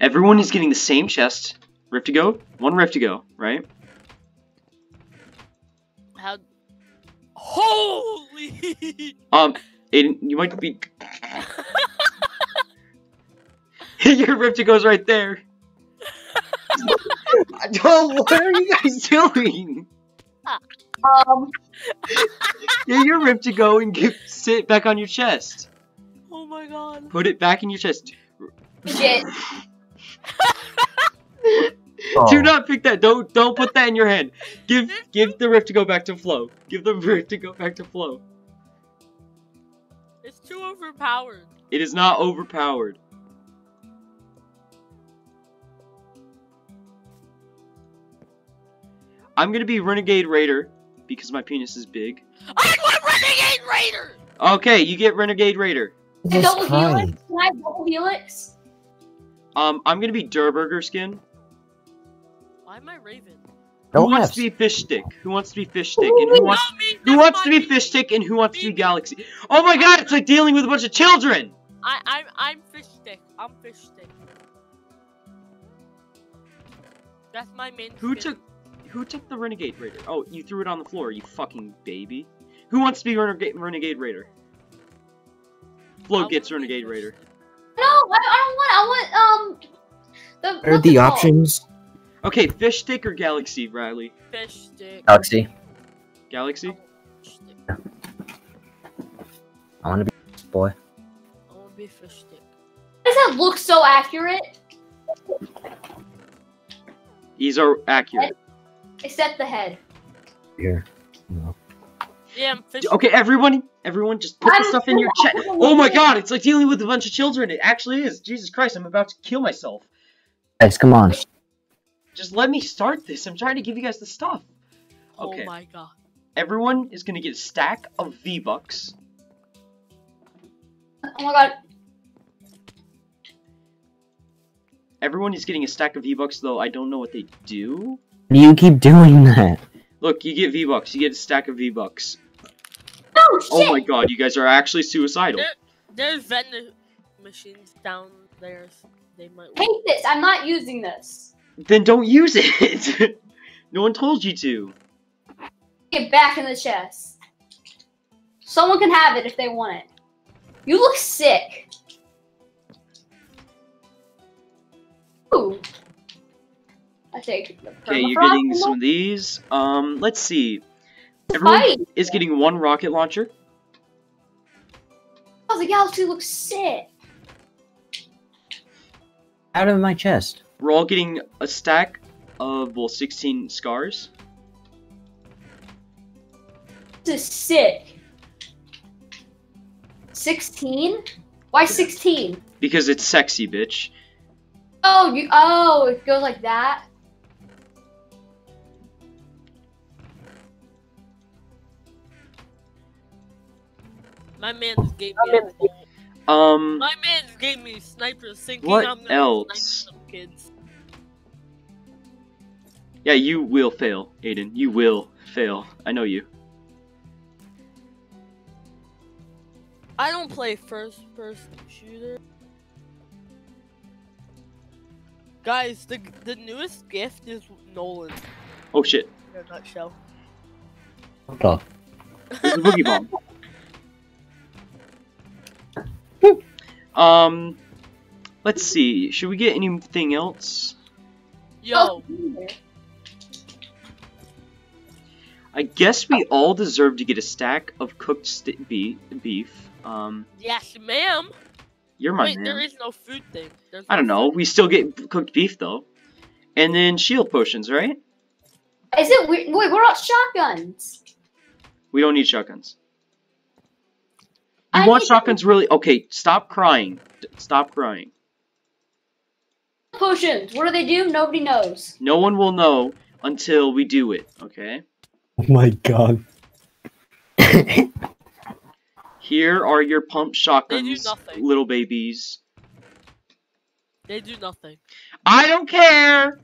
Everyone is getting the same chest. Rift to go. One rift to go, right? How? Holy! Um, Aiden, you might be. Your rift to goes right there. what are you guys doing? Um, Yeah, your rift to go and get, sit back on your chest. oh my god. Put it back in your chest. shit. Oh. Do not pick that. Don't don't put that in your hand. Give give the rift to go back to Flo. Give the rift to go back to Flo. It's too overpowered. It is not overpowered. I'm gonna be Renegade Raider because my penis is big. I want Renegade Raider! Okay, you get Renegade Raider. Double helix? Can I double helix? Um, I'm gonna be Durr Burger skin. Why am I Raven? Who Don't wants have to be Fish Stick? Who wants to be Fish Stick? And who wants No, me, who wants to be mind me. Fish Stick? And who wants to be Galaxy? Oh my God! It's like dealing with a bunch of children. I, I'm, I'm fish stick. I'm fish stick. That's my main. Who skin. took who took the Renegade Raider? Oh, you threw it on the floor, you fucking baby. Who wants to be Renegade, Renegade Raider? Flo gets Renegade fish. Raider. No, I, I don't want. I want um. The, What are the it called? options? Okay, Fish Stick or Galaxy, Riley? Fish stick. Galaxy. Galaxy? I want to be boy. I want to be fish stick. Why does that look so accurate? These are accurate. Except the head. Here. No. Yeah, I'm fish. Okay, everyone, everyone, just put the I'm stuff in your so- chest. Oh my God, it's like dealing with a bunch of children. It actually is. Jesus Christ, I'm about to kill myself. Guys, come on. Just let me start this. I'm trying to give you guys the stuff. Oh okay. Oh my god. Everyone is gonna get a stack of V Bucks. Oh my god. Everyone is getting a stack of V Bucks, though I don't know what they do. You keep doing that. Look, you get V Bucks. You get a stack of V Bucks. Shit. Oh my god, you guys are actually suicidal. There, there's vending machines down there. They might. I hate this. I'm not using this. Then don't use it. no one told you to. Get back in the chest. Someone can have it if they want it. You look sick. Ooh. I take the Okay, you're getting some of these. Um, let's see. Everyone Fight. is getting one rocket launcher. Oh, the galaxy looks sick. Out of my chest. We're all getting a stack of well, 16 scars. This is sick. 16? Why 16? Because it's sexy, bitch. Oh, you. Oh, it goes like that. My man just gave me. a. Um, My man just gave me sniper thinking What I'm gonna else? snipe some kids. yeah, you will fail, Aiden. You will fail. I know you. I don't play first person shooter. Guys, the the newest gift is Nolan Oh shit. in a nutshell. What the? There's a boogie bomb. um, let's see. Should we get anything else? Yo, I guess we all deserve to get a stack of cooked st- be- beef. Um, yes, ma'am. you're my Wait, man. there is no food thing. There's I don't know. food. We still get cooked beef though, and then shield potions, right? Is it weird? Wait, what about shotguns? We don't need shotguns. You I want need- shotguns really? Okay, stop crying. Stop crying. Potions. What do they do? Nobody knows. No one will know until we do it. Okay. Oh my god. Here are your pump shotguns, nothing. little babies. They do nothing. I don't care.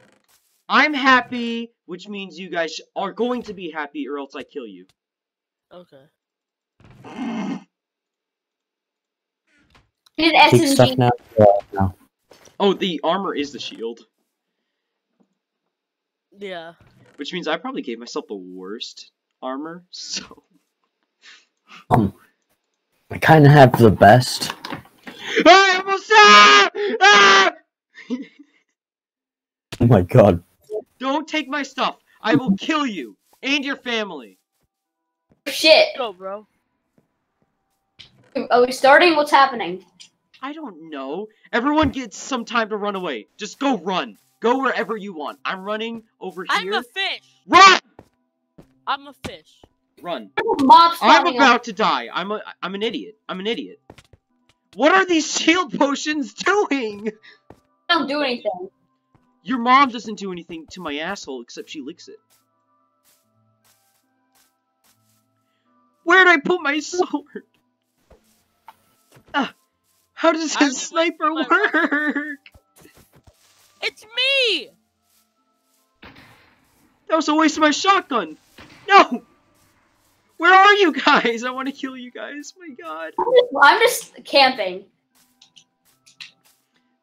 I'm happy, which means you guys are going to be happy, or else I kill you. Okay. Did Take stuff SMG. now. No. Oh, the armor is the shield, Yeah. which means I probably gave myself the worst armor. So. Um, I kind of have the best. I almost ah! Ah! Oh my god. Don't take my stuff. I will kill you and your family. Shit. Go, bro. Are we starting? What's happening? I don't know. Everyone gets some time to run away. Just go run. Go wherever you want. I'm running over here. I'm a fish. Run! I'm a fish. Run. Mob I'm spawning about to die. I'm a I'm an idiot. I'm an idiot. What are these shield potions doing? I don't do anything. Your mom doesn't do anything to my asshole except she licks it. Where'd I put my sword? How does I'm this sniper work? It's me! That was a waste of my shotgun. No! Where are you guys? I want to kill you guys. My god. I'm just, I'm just camping.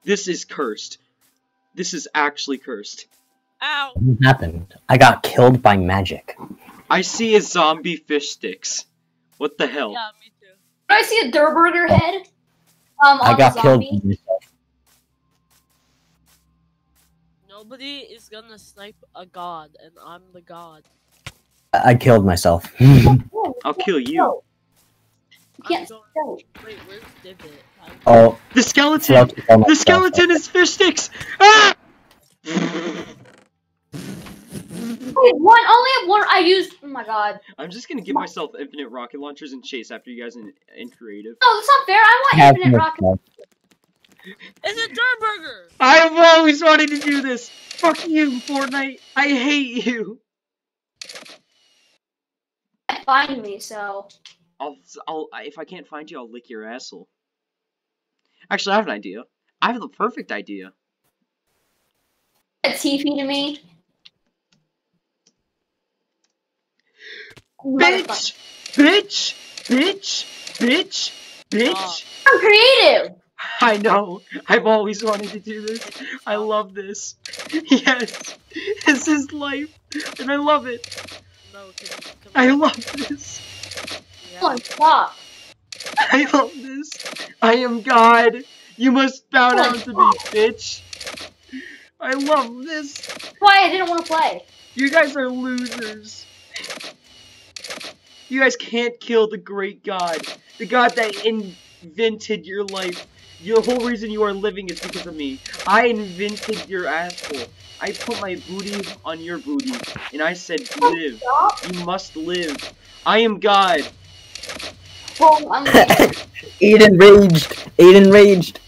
This is cursed. This is actually cursed. Ow. What happened? I got killed by magic. I see a zombie fish sticks. What the hell? Yeah, me too. Do I see a Durr Burger head? Um, I got killed zombie? by myself. Nobody is gonna snipe a god, and I'm the god. I I killed myself. I'll kill you. no. You I'm can't going- Wait, where's Divot? I'm- oh, The skeleton! The skeleton is fish sticks! Ah! Wait, one, only have one. I used. Oh my god. I'm just gonna give myself infinite rocket launchers and chase after you guys in, in creative. No, that's not fair. I I want have infinite no rocket. stuff. It's a Durr Burger! I've always wanted to do this! Fuck you, Fortnite! I hate you! Find me, so. I'll, I'll, if I can't find you, I'll lick your asshole. Actually, I have an idea. I have the perfect idea. A TV to me. Bitch! Bitch! Bitch! Bitch! Bitch! I'm creative. I know. I've always wanted to do this. I love this. Yes. This is life. And I love it. No, can, can I love this. yeah. Come on, stop. I love this. I am God. You must bow down to me, bitch. I love this. Why I didn't want to play. You guys are losers. You guys can't kill the great God. The God that invented your life. The whole reason you are living is because of me. I invented your asshole. I put my booty on your booty. And I said, live. Stop. You must live. I am God. Well, I'm Aiden raged. Aiden raged.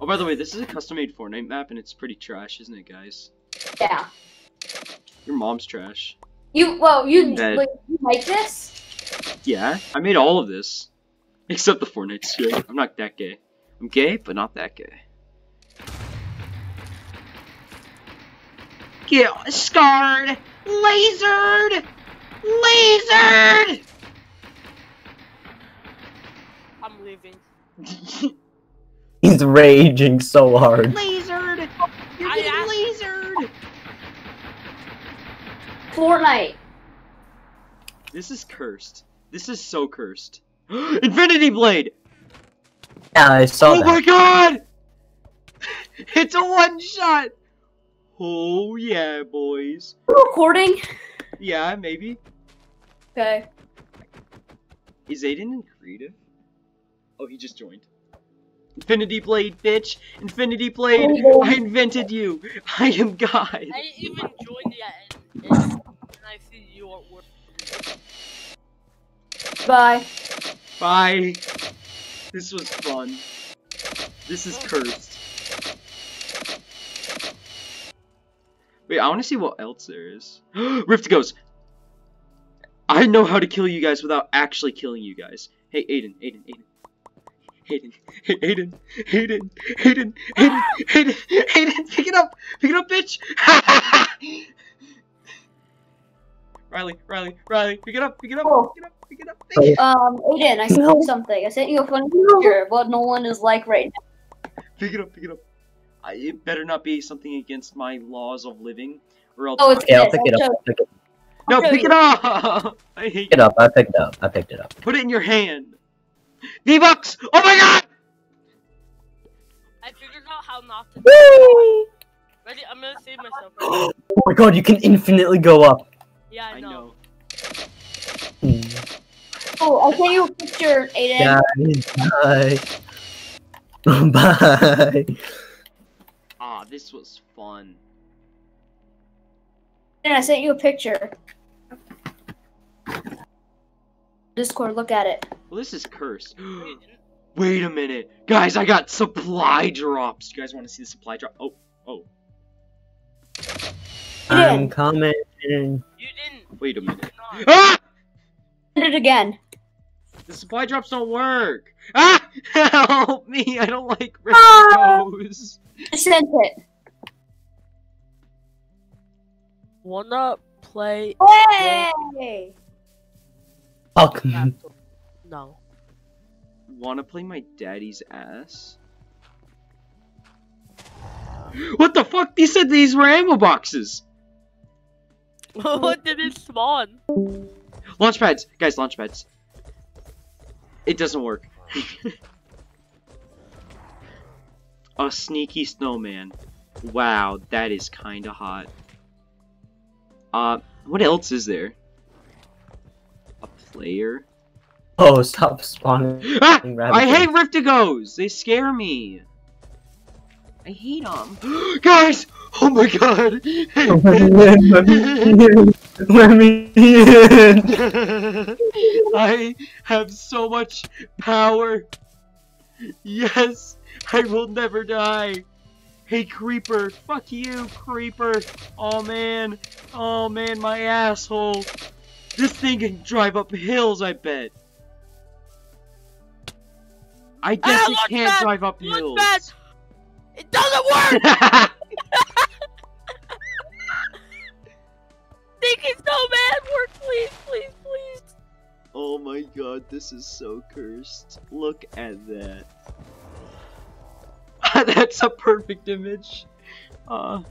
Oh, by the way, this is a custom-made Fortnite map, and it's pretty trash, isn't it, guys? yeah. Your mom's trash. You well, you That- like you like this? Yeah, I made all of this. Except the Fortnite strip. I'm not that gay. I'm gay, but not that gay. Get scarred! Lasered! Lasered! I'm leaving. He's raging so hard. lasered! You're I getting lasered! Fortnite. This is cursed. This is so cursed. Infinity Blade! Yeah, I saw oh that. my god! It's a one shot! Oh yeah, boys. Are you recording? Yeah, maybe. Okay. Is Aiden in creative? Oh, he just joined. Infinity Blade, bitch! Infinity Blade! Oh. I invented you! I am God! I didn't even join yet, I see you are work. Bye. Bye! This was fun. This is oh. cursed. Wait, I want to see what else there is. Rift goes! I know how to kill you guys without actually killing you guys. Hey, Aiden, Aiden, Aiden. Aiden, hey, Aiden, Aiden, Aiden, Aiden, Aiden, Aiden, pick it up! Pick it up, bitch! Riley, Riley, Riley, pick it up, pick it up, Oh. pick it up, pick it up, pick it up. Um, Aiden, I sent you something. I sent you a funny picture of what Nolan is like right now. Pick it up, pick it up. I, it better not be something against my laws of living, or else. Oh, it's Okay, I'll this. pick it I'll up. pick it, no, pick you. it up. I hate pick it up. I picked it up. I picked it up. Put it in your hand. V Bucks. Oh my God. I figured out how not to. Woo! Ready? I'm gonna save myself. Oh my god, you can infinitely go up. Yeah, I I know. know. Oh, I'll send you a picture, Aiden. Guys, bye. Bye. Ah, this was fun. And I sent you a picture. Discord, look at it. Well, this is cursed. No, you didn't. Wait a minute, guys! I got supply drops. You guys want to see the supply drop? Oh, oh. I'm coming. You didn't. Wait a minute. Ah! Send it again. The supply drops don't work. Ah! Help me! I don't like red Ah! nose. I sent it. Wanna play? Hey! Fuck. No. Wanna play my daddy's ass? What the fuck? They said these were ammo boxes. what did it spawn? Launch pads, guys. Launch pads. It doesn't work. A sneaky snowman. Wow, that is kinda hot. Uh, what else is there? A player? Oh, stop spawning. Ah! I hate things. Riftigos! They scare me! I hate them. Guys! Oh my god! Let me in. Let me in. I have so much power. Yes, I will never die. Hey, Creeper. Fuck you, Creeper. Oh, man. Oh, man, my asshole. This thing can drive up hills, I bet. I guess Ah, it can't pad! drive up Launch hills. pad! It doesn't work. Thinking so bad. Work, please, please, please. oh my god, this is so cursed. Look at that. That's a perfect image. Uh,